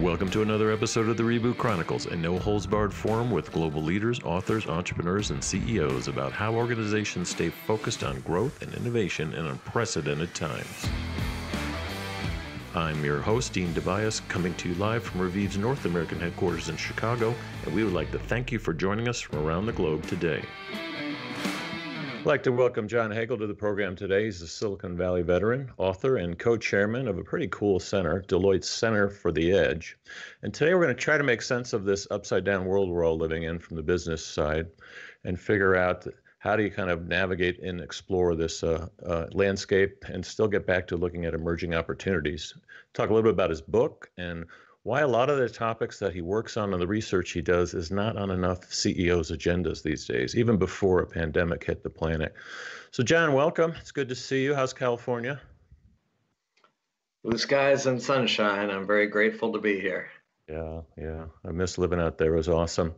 Welcome to another episode of the Reboot Chronicles, a no holds barred forum with global leaders, authors, entrepreneurs, and CEOs about how organizations stay focused on growth and innovation in unprecedented times. I'm your host, Dean DeBiase, coming to you live from Reviv's North American headquarters in Chicago, and we would like to thank you for joining us from around the globe today. I'd like to welcome John Hagel to the program today. He's a Silicon Valley veteran, author, and co chairman of a pretty cool center, Deloitte's Center for the Edge. And today we're going to try to make sense of this upside down world we're all living in from the business side and figure out how do you kind of navigate and explore this uh, uh, landscape and still get back to looking at emerging opportunities. Talk a little bit about his book and why a lot of the topics that he works on and the research he does is not on enough CEOs' agendas these days, even before a pandemic hit the planet. So, John, welcome. It's good to see you. How's California? Blue skies and sunshine. I'm very grateful to be here. Yeah, yeah. I miss living out there. It was awesome.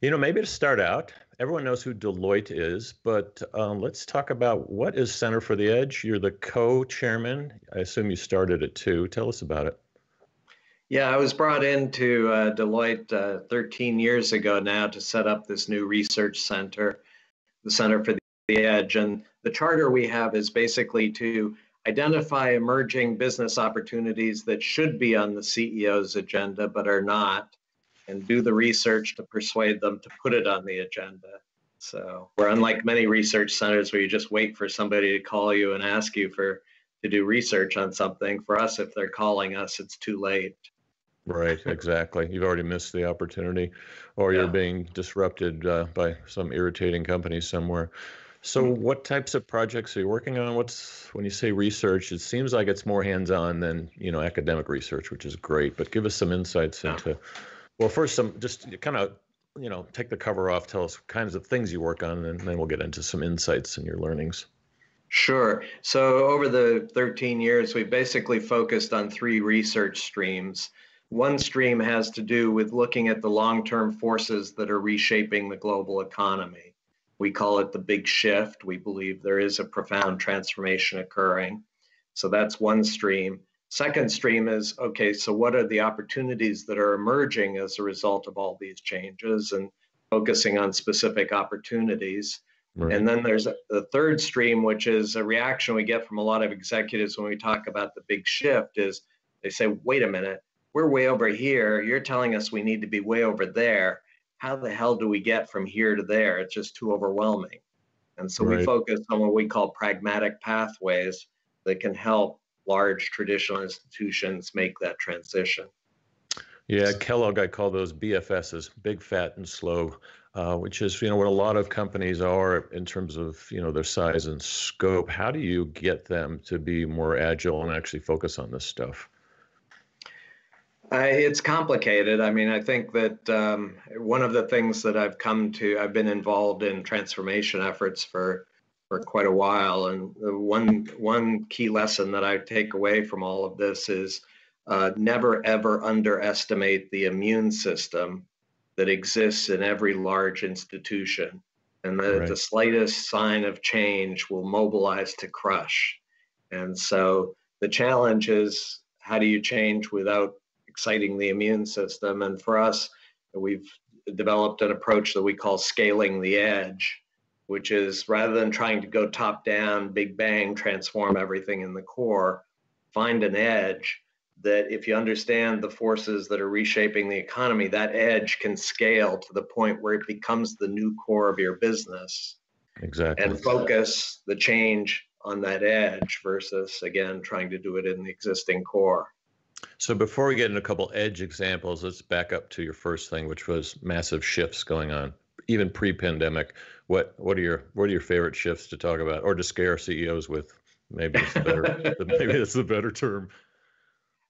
You know, maybe to start out, everyone knows who Deloitte is, but um, let's talk about what is Center for the Edge. You're the co-chairman. I assume you started it too. Tell us about it. Yeah, I was brought into uh, Deloitte uh, 13 years ago now to set up this new research center, the Center for the Edge. And the charter we have is basically to identify emerging business opportunities that should be on the CEO's agenda but are not, and do the research to persuade them to put it on the agenda. So we're unlike many research centers where you just wait for somebody to call you and ask you for to do research on something. For us, if they're calling us, it's too late. Right, exactly. You've already missed the opportunity, or you're being disrupted uh, by some irritating company somewhere. So, mm-hmm. what types of projects are you working on? What's when you say research? It seems like it's more hands-on than you know academic research, which is great. But give us some insights yeah. into. Well, first, some just kind of you know take the cover off. Tell us kinds of things you work on, and then we'll get into some insights and your learnings. Sure. So over the 13 years, we've basically focused on three research streams. One stream has to do with looking at the long term forces that are reshaping the global economy. We call it the big shift. We believe there is a profound transformation occurring. So that's one stream. Second stream is okay, so what are the opportunities that are emerging as a result of all these changes and focusing on specific opportunities? Right. And then there's the third stream, which is a reaction we get from a lot of executives when we talk about the big shift is they say, wait a minute, we're way over here. You're telling us we need to be way over there. How the hell do we get from here to there? It's just too overwhelming. And so right. we focus on what we call pragmatic pathways that can help large traditional institutions make that transition. Yeah, Kellogg, I call those BFSs, big, fat, and slow, uh, which is you know what a lot of companies are in terms of you know their size and scope. How do you get them to be more agile and actually focus on this stuff? It's complicated. I mean, I think that um, one of the things that I've come to, I've been involved in transformation efforts for for quite a while, and one one key lesson that I take away from all of this is uh, never ever underestimate the immune system that exists in every large institution, and that right. the slightest sign of change will mobilize to crush. And so the challenge is how do you change without exciting the immune system. And for us, we've developed an approach that we call scaling the edge, which is rather than trying to go top down, big bang, transform everything in the core, find an edge that if you understand the forces that are reshaping the economy, that edge can scale to the point where it becomes the new core of your business. Exactly. And focus the change on that edge versus, again, trying to do it in the existing core. So before we get into a couple edge examples, let's back up to your first thing, which was massive shifts going on, even pre-pandemic. What what are your what are your favorite shifts to talk about, or to scare CEOs with? Maybe it's better. maybe it's the better term.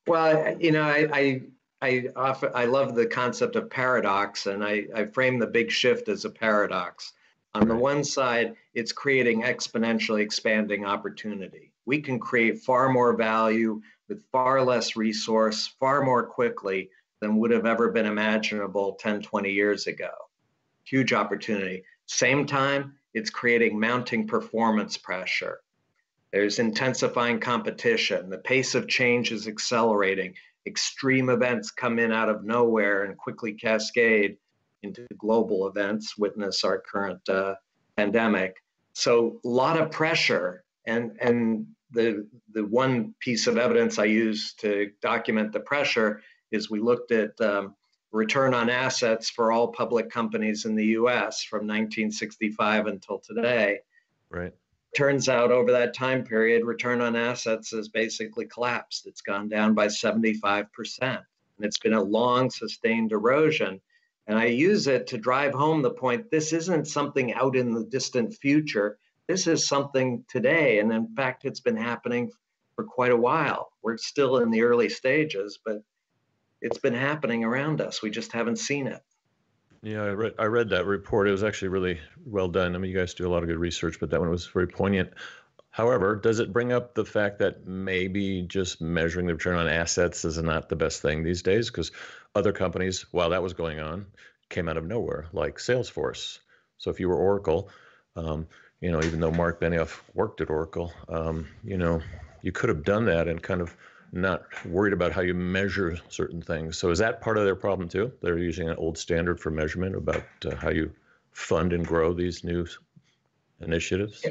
Well, you know, I, I I often I love the concept of paradox, and I, I frame the big shift as a paradox. On the one side, it's creating exponentially expanding opportunity. We can create far more value with far less resource, far more quickly than would have ever been imaginable 10, 20 years ago. Huge opportunity. Same time, it's creating mounting performance pressure. There's intensifying competition. The pace of change is accelerating. extreme events come in out of nowhere and quickly cascade into global events, witness our current uh, pandemic. So a lot of pressure, and and the the one piece of evidence I use to document the pressure is we looked at um, return on assets for all public companies in the U.S. from 1965 until today. Right. Turns out over that time period, return on assets has basically collapsed. It's gone down by 75%. And it's been a long, sustained erosion. And I use it to drive home the point this isn't something out in the distant future. This is something today. And in fact, it's been happening for quite a while. We're still in the early stages, but it's been happening around us. We just haven't seen it. Yeah, I read I read that report. It was actually really well done. I mean, you guys do a lot of good research, but that one was very poignant. However, does it bring up the fact that maybe just measuring the return on assets is not the best thing these days? Because other companies, while that was going on, came out of nowhere, like Salesforce. So if you were Oracle, um, you know, even though Mark Benioff worked at Oracle, um, you know, you could have done that and kind of not worried about how you measure certain things. So is that part of their problem too? They're using an old standard for measurement about uh, how you fund and grow these new initiatives.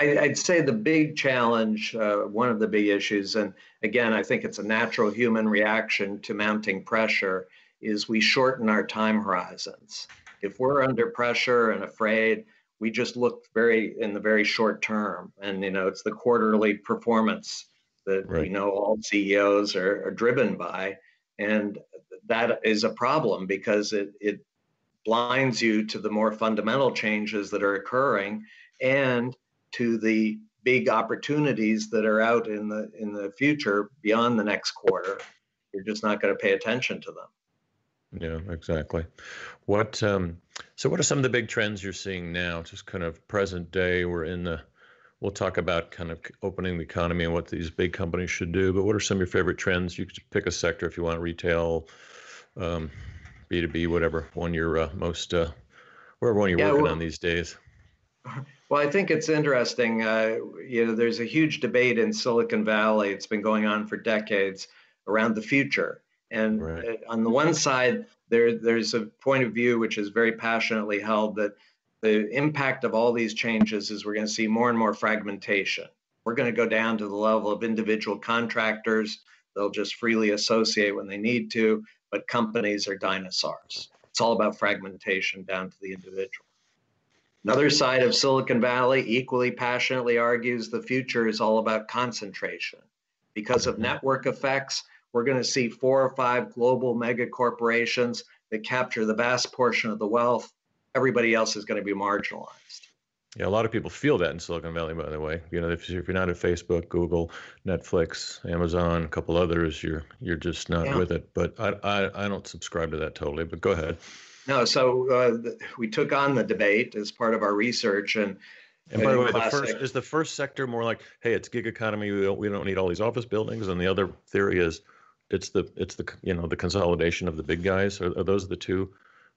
I'd say the big challenge, uh, one of the big issues, and again, I think it's a natural human reaction to mounting pressure, is we shorten our time horizons. If we're under pressure and afraid, we just look very in the very short term, and you know it's the quarterly performance that right. we know all CEOs are, are driven by, and that is a problem because it it blinds you to the more fundamental changes that are occurring and to the big opportunities that are out in the in the future beyond the next quarter. You're just not going to pay attention to them. Yeah exactly. What um, so what are some of the big trends you're seeing now just kind of present day we're in the we'll talk about kind of opening the economy and what these big companies should do but what are some of your favorite trends you could pick a sector if you want retail um, b2b whatever one you're uh, most uh, whatever one you're yeah, working well, on these days Well, I think it's interesting. Uh, you know, there's a huge debate in Silicon Valley. It's been going on for decades around the future. And right. Uh, on the one side, there there's a point of view which is very passionately held that the impact of all these changes is we're going to see more and more fragmentation. We're going to go down to the level of individual contractors. They'll just freely associate when they need to, but companies are dinosaurs. It's all about fragmentation down to the individual. Another side of Silicon Valley equally passionately argues the future is all about concentration. Because of network effects, we're going to see four or five global mega corporations that capture the vast portion of the wealth. Everybody else is going to be marginalized. Yeah, a lot of people feel that in Silicon Valley, by the way. You know, if, if you're not at Facebook, Google, Netflix, Amazon, a couple others, you're you're just not yeah. with it. But I, I I don't subscribe to that totally. But go ahead. No, so uh, we took on the debate as part of our research, and and by the way, classic, the first is the first sector more like, hey, it's gig economy. We don't we don't need all these office buildings, and the other theory is, it's the it's the you know the consolidation of the big guys. Are, are those the two?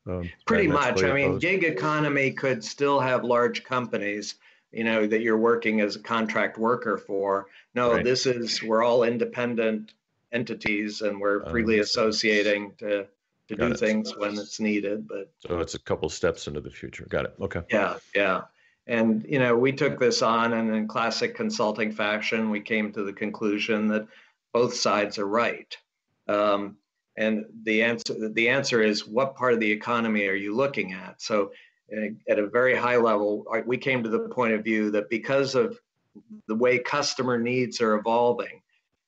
Um, Pretty much. I mean, gig economy could still have large companies, you know, that you're working as a contract worker for. No, right. this is we're all independent entities, and we're freely um, associating to to do it. things when it's needed. But so it's a couple steps into the future. Got it. Okay. Yeah, yeah. And you know, we took this on, and in classic consulting fashion, we came to the conclusion that both sides are right. Um, and the answer the answer is what part of the economy are you looking at? So at a very high level, we came to the point of view that because of the way customer needs are evolving,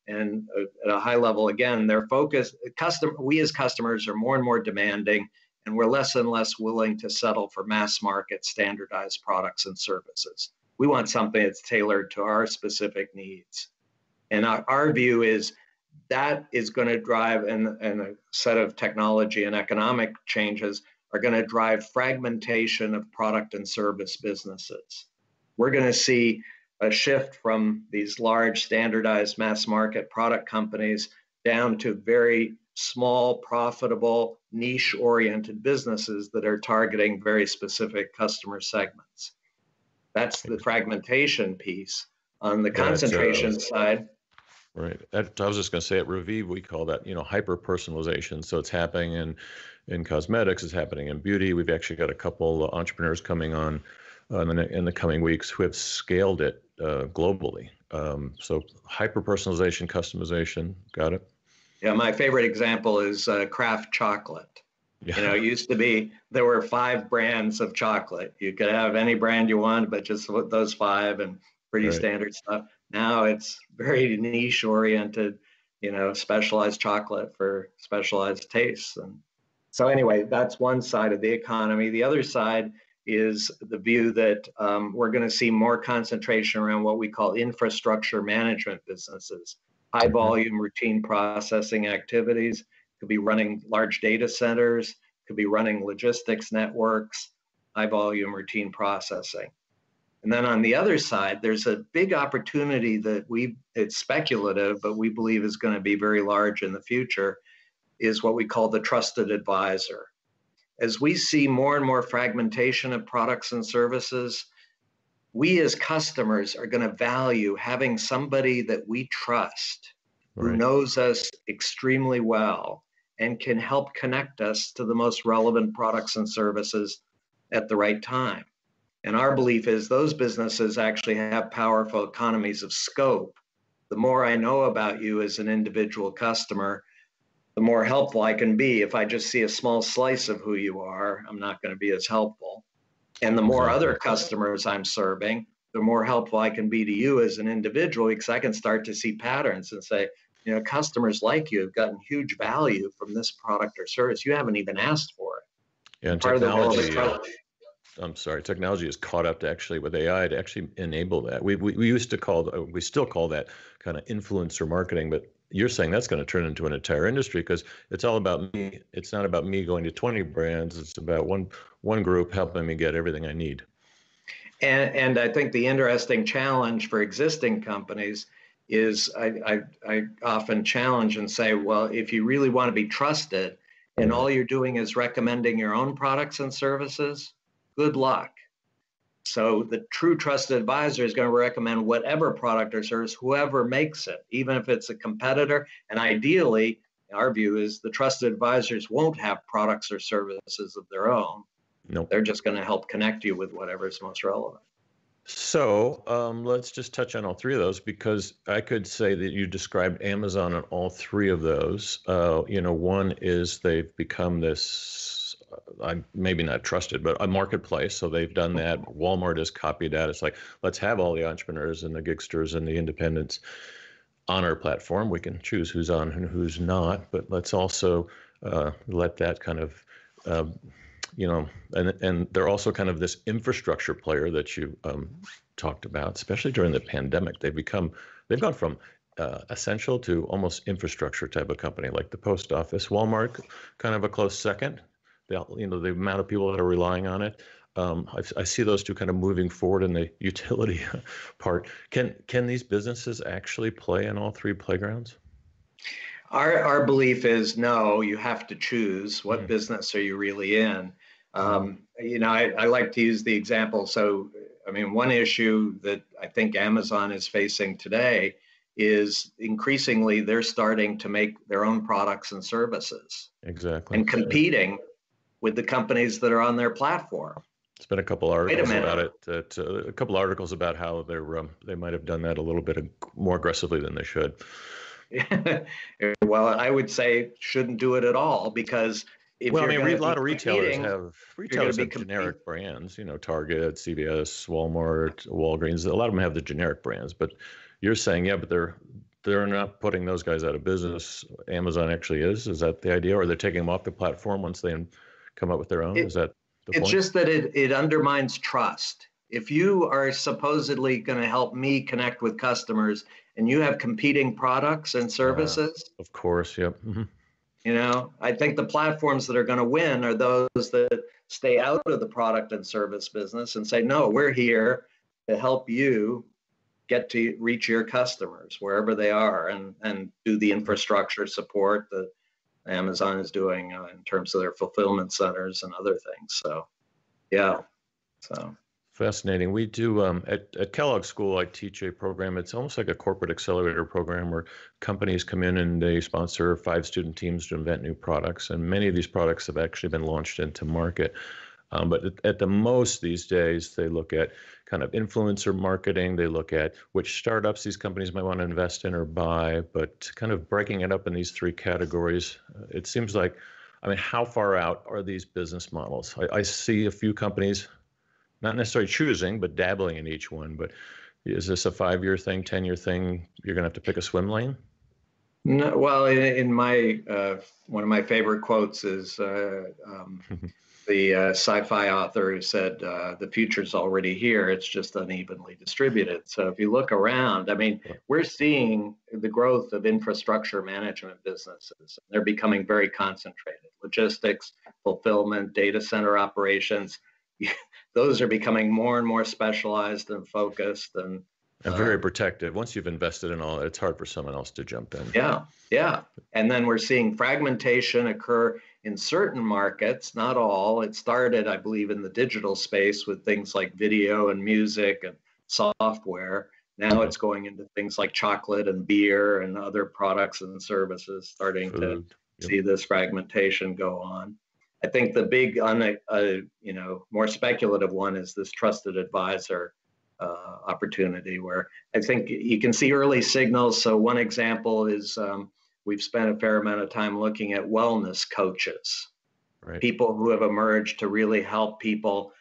and uh, at a high level again their focus custom we as customers are more and more demanding and we're less and less willing to settle for mass market standardized products and services we want something that's tailored to our specific needs and our, our view is that is going to drive and, and a set of technology and economic changes are going to drive fragmentation of product and service businesses we're going to see a shift from these large standardized mass market product companies down to very small, profitable, niche oriented businesses that are targeting very specific customer segments. That's the fragmentation piece. On the concentration side, Right. I was just going to say at Revive, we call that, you know, hyper personalization. So it's happening in, in cosmetics, it's happening in beauty. We've actually got a couple entrepreneurs coming on uh, in, the, in the coming weeks who have scaled it uh, globally. Um, so hyper personalization, customization. Got it. Yeah, my favorite example is uh, craft chocolate. Yeah. You know, it used to be there were five brands of chocolate. You could have any brand you want, but just those five and pretty right. standard stuff. Now it's very niche oriented, you know, specialized chocolate for specialized tastes. And so, anyway, that's one side of the economy. The other side is the view that um, we're going to see more concentration around what we call infrastructure management businesses, high mm-hmm. volume routine processing activities, could be running large data centers, could be running logistics networks, high volume routine processing. And then on the other side, there's a big opportunity that we, it's speculative, but we believe is going to be very large in the future, is what we call the trusted advisor. As we see more and more fragmentation of products and services, we as customers are going to value having somebody that we trust right. who knows us extremely well and can help connect us to the most relevant products and services at the right time. And our belief is those businesses actually have powerful economies of scope. The more I know about you as an individual customer, the more helpful I can be. If I just see a small slice of who you are, I'm not going to be as helpful. And the more other customers I'm serving, the more helpful I can be to you as an individual because I can start to see patterns and say, you know, customers like you have gotten huge value from this product or service. You haven't even asked for it. Yeah, and Part technology. Uh, I'm sorry, technology has caught up to actually with AI to actually enable that. We, we, we used to call, we still call that kind of influencer marketing, but you're saying that's going to turn into an entire industry because it's all about me. It's not about me going to 20 brands. It's about one one group helping me get everything I need. And, and I think the interesting challenge for existing companies is I, I, I often challenge and say, well, if you really want to be trusted and mm-hmm. all you're doing is recommending your own products and services, good luck. So the true trusted advisor is going to recommend whatever product or service, whoever makes it, even if it's a competitor. And ideally, our view is the trusted advisors won't have products or services of their own. No, nope. they're just going to help connect you with whatever is most relevant. So um, let's just touch on all three of those because I could say that you described Amazon on all three of those. Uh, you know, one is they've become this I'm maybe not trusted, but a marketplace. So they've done that. Walmart has copied that. It's like let's have all the entrepreneurs and the gigsters and the independents on our platform. We can choose who's on and who's not, but let's also uh, let that kind of uh, you know, and and they're also kind of this infrastructure player that you um, talked about, especially during the pandemic. They've become they've gone from uh, essential to almost infrastructure type of company, like the post office. Walmart, kind of a close second the you know the amount of people that are relying on it. Um, I, I, see those two kind of moving forward in the utility part. Can can these businesses actually play in all three playgrounds? Our our belief is no. You have to choose what mm business are you really in. Um, you know, I, I like to use the example. So, I mean, one issue that I think Amazon is facing today is increasingly they're starting to make their own products and services. Exactly. And competing with the companies that are on their platform. It's been a couple articles about it. That, uh, a couple articles about how they're um, they might have done that a little bit more aggressively than they should. well, I would say shouldn't do it at all because well, I mean, a lot of retailers have retailers have generic brands. You know, Target, CVS, Walmart, Walgreens. A lot of them have the generic brands, but you're saying, yeah, but they're they're not putting those guys out of business. Amazon actually is. Is that the idea, or they're taking them off the platform once they come up with their own? It, Is that it's point? just that it, it undermines trust. If you are supposedly going to help me connect with customers and you have competing products and services, uh, of course, yep. Mm-hmm. You know, I think the platforms that are going to win are those that stay out of the product and service business and say, no, we're here to help you get to reach your customers wherever they are and, and do the infrastructure support, the Amazon is doing uh, in terms of their fulfillment centers and other things. So, yeah. So. Fascinating. We do um, at, at Kellogg School. I teach a program. It's almost like a corporate accelerator program where companies come in and they sponsor five student teams to invent new products. And many of these products have actually been launched into market. Um, but at, at the most these days, they look at kind of influencer marketing. They look at which startups these companies might want to invest in or buy. But kind of breaking it up in these three categories, uh, it seems like, I mean, how far out are these business models? I, I see a few companies not necessarily choosing, but dabbling in each one. But is this a five year thing, 10 year thing? You're going to have to pick a swim lane? No, well, in, in my uh, one of my favorite quotes is uh, um, the uh, sci-fi author who said, uh, "The future's already here. It's just unevenly distributed." So if you look around, I mean, we're seeing the growth of infrastructure management businesses. They're becoming very concentrated: logistics, fulfillment, data center operations. those are becoming more and more specialized and focused and and very uh, protective. Once you've invested in all, it's hard for someone else to jump in. Yeah, yeah. And then we're seeing fragmentation occur in certain markets, not all. It started, I believe, in the digital space with things like video and music and software. Now it's going into things like chocolate and beer and other products and services, starting Food. to yep. see this fragmentation go on. I think the big, un, uh, you know, more speculative one is this trusted advisor uh, opportunity, where I think you can see early signals. So one example is um, we've spent a fair amount of time looking at wellness coaches, right. people who have emerged to really help people,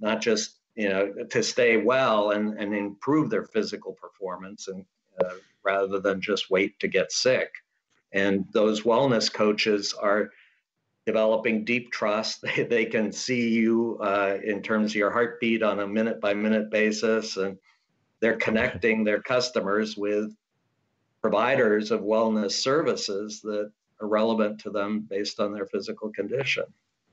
not just you know to stay well and and improve their physical performance, and uh, rather than just wait to get sick. And those wellness coaches are developing deep trust. They, they can see you uh, in terms of your heartbeat on a minute by minute basis, and they're connecting their customers with providers of wellness services that are relevant to them based on their physical condition.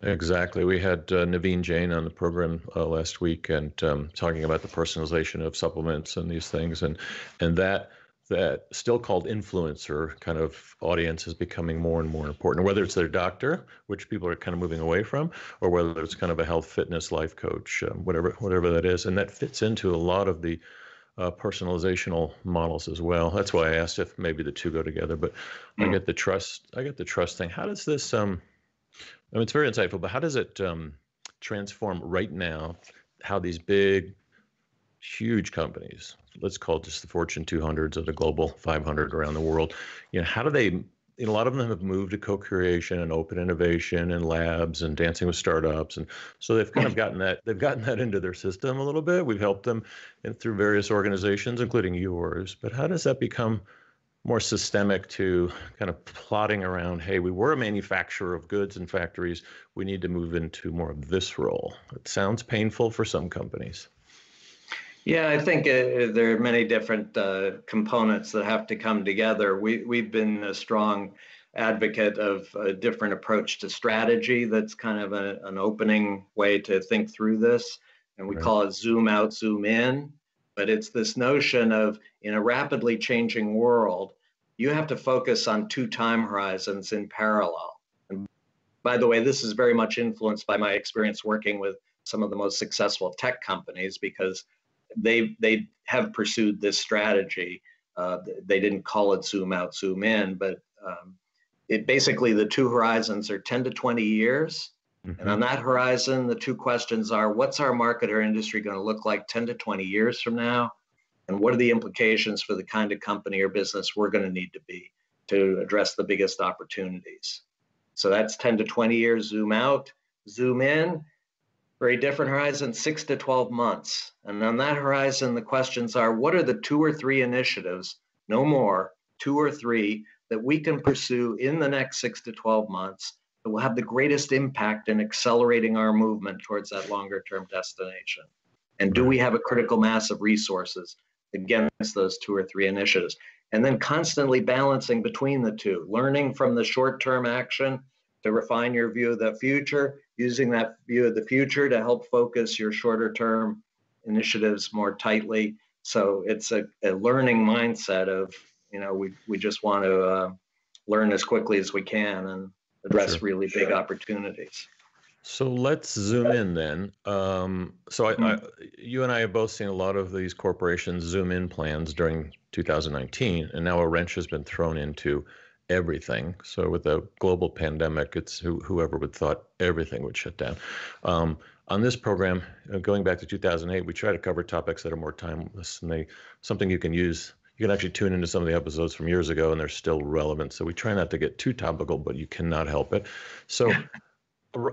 Exactly. We had uh, Naveen Jain on the program uh, last week and um, talking about the personalization of supplements and these things, and and that that still called influencer kind of audience is becoming more and more important, whether it's their doctor, which people are kind of moving away from, or whether it's kind of a health, fitness, life coach, um, whatever whatever that is, and that fits into a lot of the uh, personalizational models as well. That's why I asked if maybe the two go together. But mm. I get the trust. I get the trust thing. How does this? Um, I mean, it's very insightful. But how does it um, transform right now? How these big huge companies, let's call just the Fortune 200s or the Global 500 around the world, you know, how do they? You know, a lot of them have moved to co-creation and open innovation and labs and dancing with startups, and so they've kind of gotten that they've gotten that into their system a little bit. We've helped them and through various organizations, including yours. But how does that become more systemic to kind of plotting around hey we were a manufacturer of goods and factories. We need to move into more of this role? It sounds painful for some companies yeah, I think uh, there are many different uh, components that have to come together. We, we've been a strong advocate of a different approach to strategy that's kind of a, an opening way to think through this. And we right. call it zoom out, zoom in. But it's this notion of in a rapidly changing world, you have to focus on two time horizons in parallel. And by the way, this is very much influenced by my experience working with some of the most successful tech companies because they they have pursued this strategy. Uh, they didn't call it zoom out, zoom in, but um, it basically the two horizons are 10 to 20 years. Mm-hmm. And on that horizon, the two questions are what's our market or industry going to look like 10 to 20 years from now? And what are the implications for the kind of company or business we're going to need to be to address the biggest opportunities? So that's 10 to 20 years, zoom out, zoom in very different horizon, six to 12 months. And on that horizon, the questions are what are the two or three initiatives, no more, two or three, that we can pursue in the next six to 12 months that will have the greatest impact in accelerating our movement towards that longer term destination? And do we have a critical mass of resources against those two or three initiatives? And then constantly balancing between the two, learning from the short term action to refine your view of the future, using that view of the future to help focus your shorter term initiatives more tightly. So it's a, a learning mindset of, you know, we, we just want to uh, learn as quickly as we can and address sure. really big opportunities. So let's zoom in then. Um, so I, I, mm-hmm. you and I have both seen a lot of these corporations zoom in plans during 2019, and now a wrench has been thrown into everything. So with a global pandemic, it's who, whoever would thought everything would shut down. Um, on this program, uh, going back to 2008, we try to cover topics that are more timeless and they something you can use. You can actually tune into some of the episodes from years ago, and they're still relevant. So we try not to get too topical, but you cannot help it. So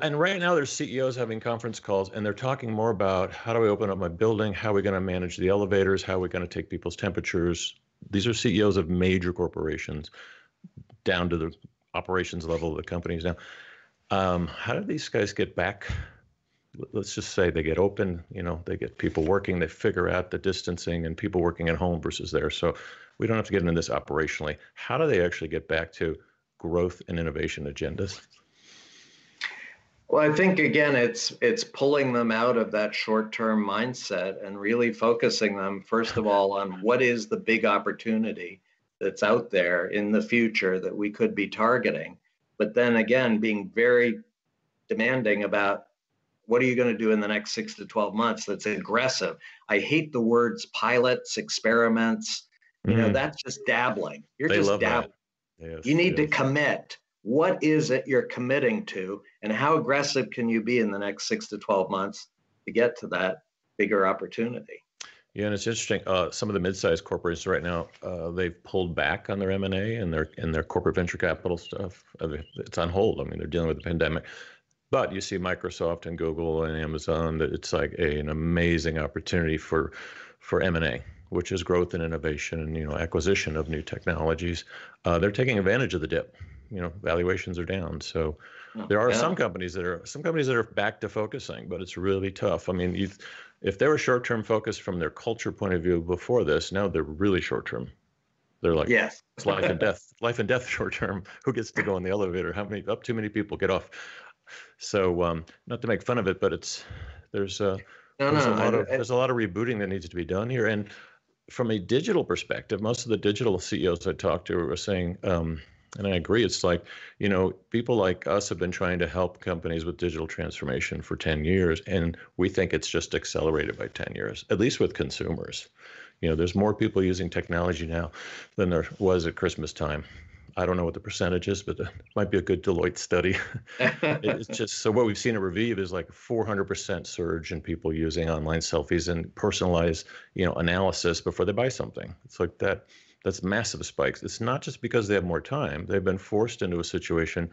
and right now there's CEOs having conference calls and they're talking more about how do we open up my building, how are we going to manage the elevators, how are we going to take people's temperatures. These are CEOs of major corporations down to the operations level of the companies now. Um, how do these guys get back? Let's just say they get open, you know, they get people working, they figure out the distancing and people working at home versus there. So we don't have to get into this operationally. How do they actually get back to growth and innovation agendas? Well, I think again, it's it's pulling them out of that short-term mindset and really focusing them first of all on what is the big opportunity that's out there in the future that we could be targeting. But then again, being very demanding about what are you going to do in the next six to 12 months that's aggressive. I hate the words pilots, experiments. You mm. know, that's just dabbling. You're they just dabbling. Yes, you need yes. to commit what is it you're committing to and how aggressive can you be in the next six to 12 months to get to that bigger opportunity yeah and it's interesting uh, some of the mid-sized corporations right now uh, they've pulled back on their m&a and their and their corporate venture capital stuff. It's on hold. I mean they're dealing with the pandemic. But you see microsoft and google and amazon that it's like a, an amazing opportunity for for m&a which is growth and innovation and you know acquisition of new technologies. Uh, they're taking advantage of the dip you know valuations are down. So oh, there are yeah. some companies that are some companies that are back to focusing, but it's really tough. I mean, if they were short term focused from their culture point of view before this, now they're really short term. They're like, yes, it's life and death, life and death short term. Who gets to go in the elevator? How many? Up too many people get off. So um, not to make fun of it, but it's there's a no, there's no, a lot I, of I, there's a lot of rebooting that needs to be done here. And from a digital perspective, most of the digital CEOs I talked to were saying um, and I agree. It's like, you know, people like us have been trying to help companies with digital transformation for 10 years, and we think it's just accelerated by 10 years, at least with consumers. You know, there's more people using technology now than there was at Christmas time. I don't know what the percentage is, but it might be a good Deloitte study. it's just so what we've seen at Revive is like a 400% surge in people using online selfies and personalized, you know, analysis before they buy something. It's like that that's massive spikes. It's not just because they have more time. They've been forced into a situation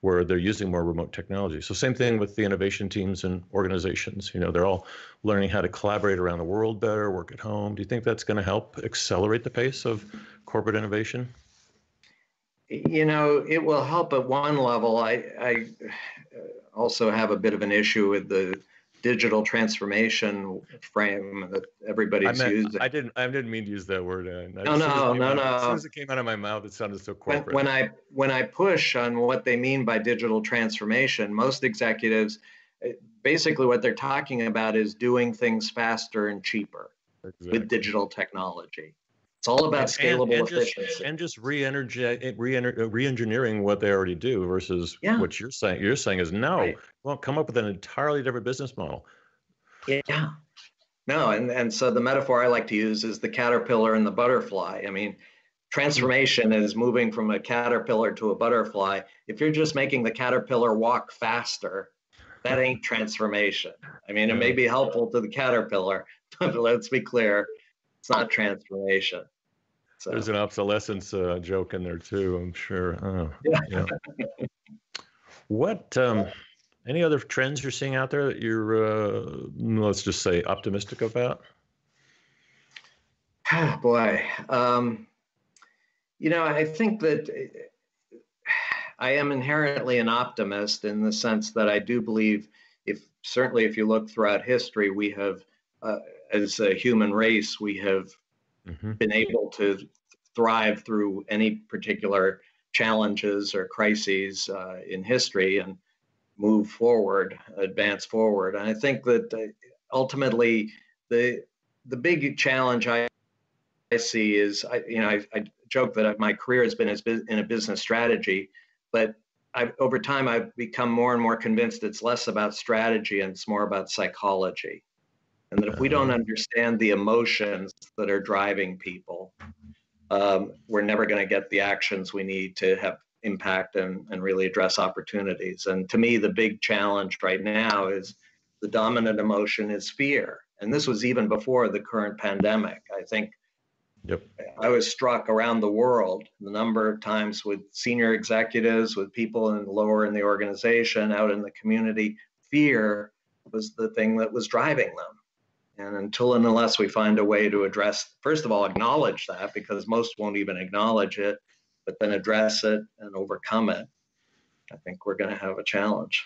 where they're using more remote technology. So same thing with the innovation teams and organizations. You know, they're all learning how to collaborate around the world better, work at home. Do you think that's going to help accelerate the pace of corporate innovation? You know, it will help at one level. I, I also have a bit of an issue with the digital transformation frame that everybody's I meant, using. I didn't. I didn't mean to use that word. Uh, no, no, no, out, no. As soon as it came out of my mouth, it sounded so corporate. When, when I when I push on what they mean by digital transformation, most executives, eh, basically what they're talking about is doing things faster and cheaper exactly. with digital technology. It's all about scalable and, and efficiency. Just, and just uh, re-engineering what they already do versus yeah. what you're saying. You're saying is no, right. well, come up with an entirely different business model. Yeah. No, and, and so the metaphor I like to use is the caterpillar and the butterfly. I mean, transformation is moving from a caterpillar to a butterfly. If you're just making the caterpillar walk faster, that ain't transformation. I mean, it may be helpful to the caterpillar, but let's be clear, it's not transformation. So. There's an obsolescence uh, joke in there too, I'm sure. Oh, yeah. yeah. what um, any other trends you're seeing out there that you're uh, let's just say optimistic about? Oh, boy, um, you know, I think that I am inherently an optimist in the sense that I do believe, if certainly if you look throughout history, we have, uh, as a human race, we have mm-hmm. been able to thrive through any particular challenges or crises uh, in history and move forward, advance forward. And I think that uh, ultimately the the big challenge I, I see is I you know I, I joke that my career has been as in a business strategy, but I've, over time, I've become more and more convinced it's less about strategy and it's more about psychology. And that if we don't uh-huh. understand the emotions that are driving people, um, we're never going to get the actions we need to have impact and, and really address opportunities. And to me, the big challenge right now is the dominant emotion is fear. And this was even before the current pandemic. I think Yep. I was struck around the world the number of times with senior executives, with people in lower in the organization, out in the community. Fear was the thing that was driving them. And until and unless we find a way to address, first of all, acknowledge that because most won't even acknowledge it, but then address it and overcome it, I think we're going to have a challenge.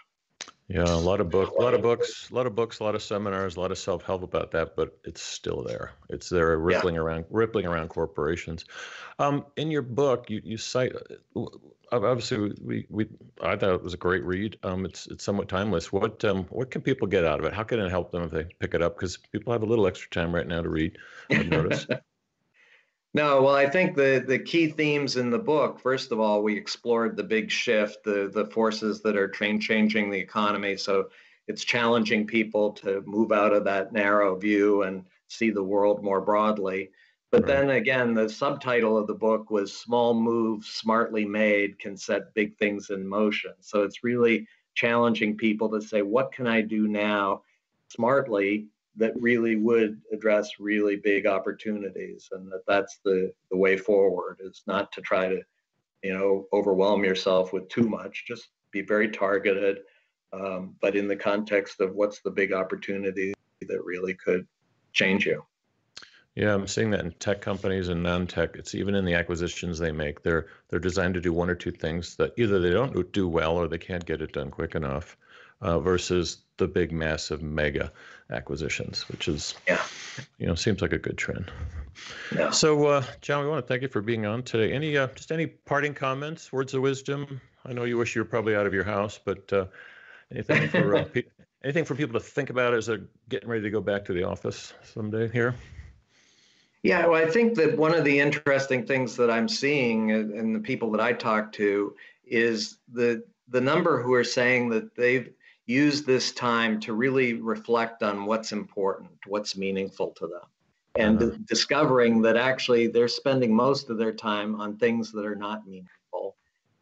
Yeah, a lot of books, a lot of books, a lot of books, a lot of seminars, a lot of self-help about that, but it's still there. It's there, rippling yeah. around, rippling around corporations. Um, in your book, you you cite uh, obviously we we I thought it was a great read. Um, it's it's somewhat timeless. What um what can people get out of it? How can it help them if they pick it up? Because people have a little extra time right now to read. I've noticed. No, well, I think the the key themes in the book. First of all, we explored the big shift, the the forces that are train changing the economy. So it's challenging people to move out of that narrow view and see the world more broadly. But right. then again, the subtitle of the book was "Small Moves Smartly Made Can Set Big Things in Motion." So it's really challenging people to say, "What can I do now, smartly?" That really would address really big opportunities and that that's the, the way forward is not to try to you know overwhelm yourself with too much just be very targeted um, but in the context of what's the big opportunity that really could change you yeah, I'm seeing that in tech companies and non-tech. It's even in the acquisitions they make. They're they're designed to do one or two things that either they don't do well or they can't get it done quick enough uh, versus the big, massive, mega acquisitions, which is, yeah, you know, seems like a good trend. Yeah. So, uh, John, we want to thank you for being on today. Any, uh, just any parting comments, words of wisdom? I know you wish you were probably out of your house, but uh, anything for uh, pe- anything for people to think about as they're getting ready to go back to the office someday here? Yeah, well, I think that one of the interesting things that I'm seeing and the people that I talk to is the the number who are saying that they've use this time to really reflect on what's important, what's meaningful to them, and uh-huh. discovering that actually they're spending most of their time on things that are not meaningful.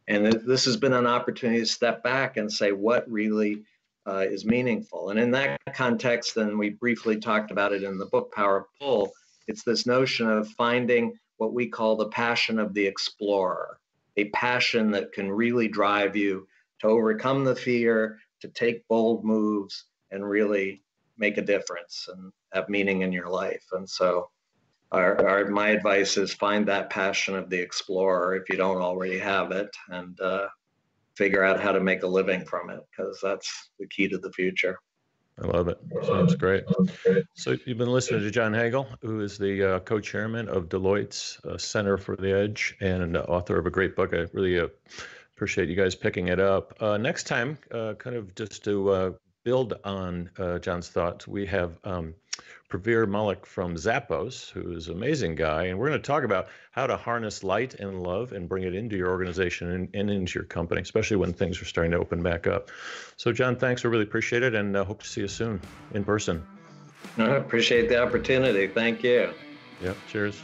And this has been an opportunity to step back and say what really uh, is meaningful. And in that context, and we briefly talked about it in the book Power of Pull, it's this notion of finding what we call the passion of the explorer, a passion that can really drive you to overcome the fear, to take bold moves and really make a difference and have meaning in your life. And so, our, our my advice is find that passion of the explorer if you don't already have it, and uh, figure out how to make a living from it because that's the key to the future. I love it. Sounds great. So you've been listening to John Hagel, who is the uh, co-chairman of Deloitte's uh, Center for the Edge and author of a great book. I really uh, Appreciate you guys picking it up. Uh, next time, uh, kind of just to uh, build on uh, John's thoughts, we have um, Pravir Malik from Zappos, who is an amazing guy, and we're going to talk about how to harness light and love and bring it into your organization and, and into your company, especially when things are starting to open back up. So, John, thanks. We really appreciate it, and uh, hope to see you soon in person. I appreciate the opportunity. Thank you. Yep. Cheers.